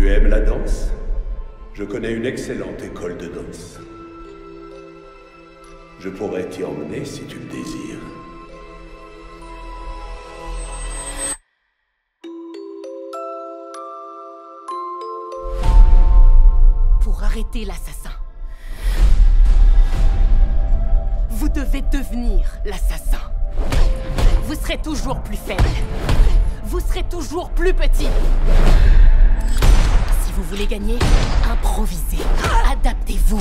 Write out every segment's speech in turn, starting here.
Tu aimes la danse? Je connais une excellente école de danse. Je pourrais t'y emmener si tu le désires. Pour arrêter l'assassin, vous devez devenir l'assassin. Vous serez toujours plus faible. Vous serez toujours plus petit. Voulez gagner, improvisez. Adaptez-vous.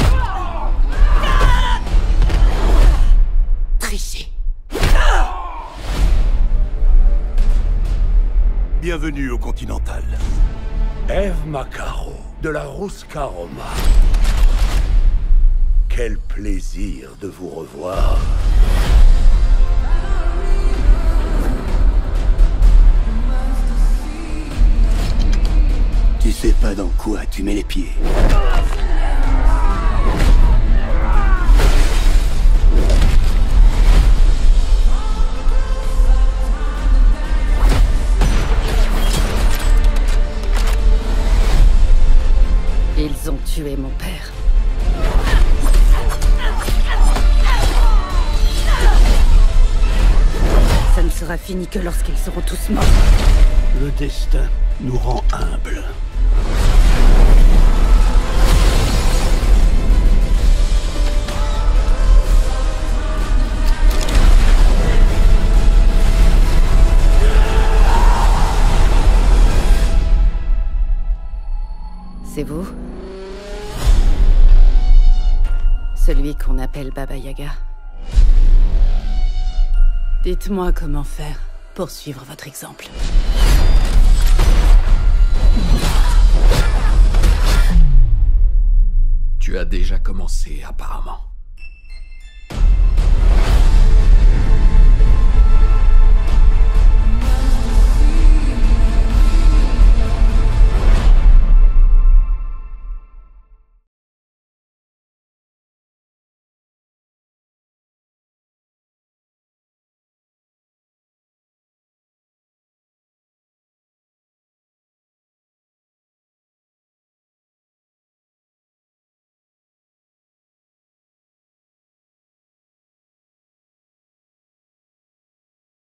Trichez. Bienvenue au Continental. Eve Macaro, de la Ruscaroma. Quel plaisir de vous revoir. Sais pas dans quoi tu mets les pieds. Ils ont tué mon père. Ça ne sera fini que lorsqu'ils seront tous morts. Le destin nous rend humbles. C'est vous? Celui qu'on appelle Baba Yaga Dites-moi comment faire pour suivre votre exemple. Déjà commencé, apparemment.